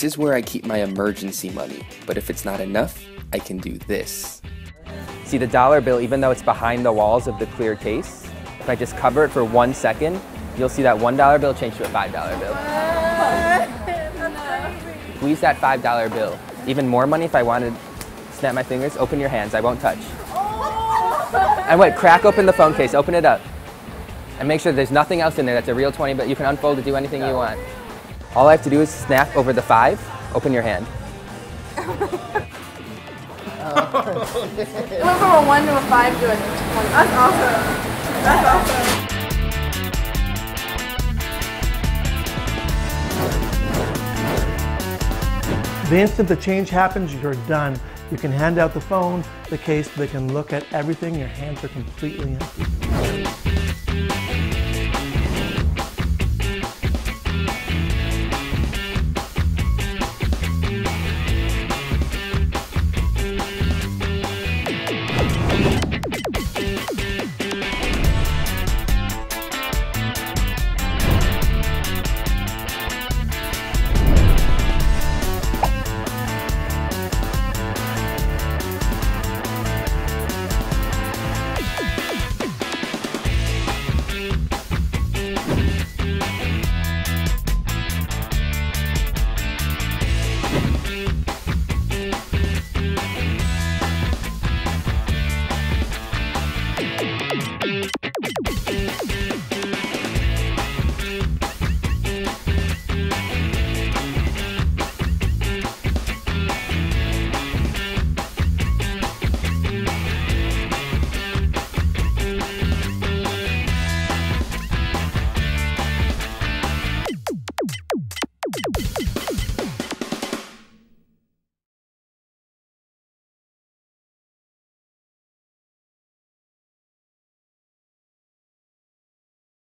This is where I keep my emergency money, but if it's not enough, I can do this. See the dollar bill, even though it's behind the walls of the clear case, if I just cover it for one second, you'll see that $1 bill change to a $5 bill. Squeeze that $5 bill. Even more money if I wanted snap my fingers, open your hands, I won't touch. Oh. And wait, crack open the phone case, open it up. And make sure there's nothing else in there that's a real 20, but you can unfold to do anything you want. All I have to do is snap over the five, open your hand. It went from a one to a five to a twenty. That's awesome. That's awesome. The instant the change happens, you're done. You can hand out the phone, the case, they can look at everything. Your hands are completely empty.